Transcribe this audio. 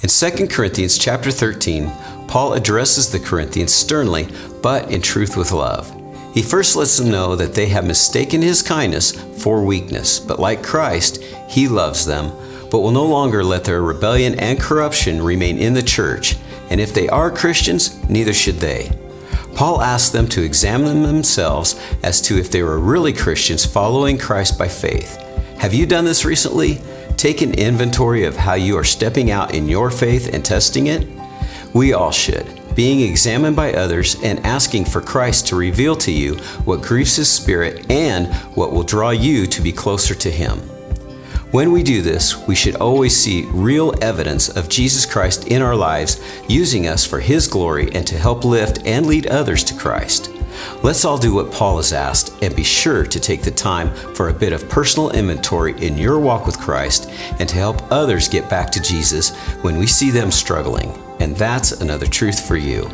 In 2 Corinthians chapter 13, Paul addresses the Corinthians sternly, but in truth with love. He first lets them know that they have mistaken his kindness for weakness, but like Christ, he loves them, but will no longer let their rebellion and corruption remain in the church, and if they are Christians, neither should they. Paul asks them to examine themselves as to if they were really Christians following Christ by faith. Have you done this recently? Take an inventory of how you are stepping out in your faith and testing it? We all should, being examined by others and asking for Christ to reveal to you what grieves His Spirit and what will draw you to be closer to Him. When we do this, we should always see real evidence of Jesus Christ in our lives, using us for His glory and to help lift and lead others to Christ. Let's all do what Paul has asked and be sure to take the time for a bit of personal inventory in your walk with Christ and to help others get back to Jesus when we see them struggling. And that's another truth for you.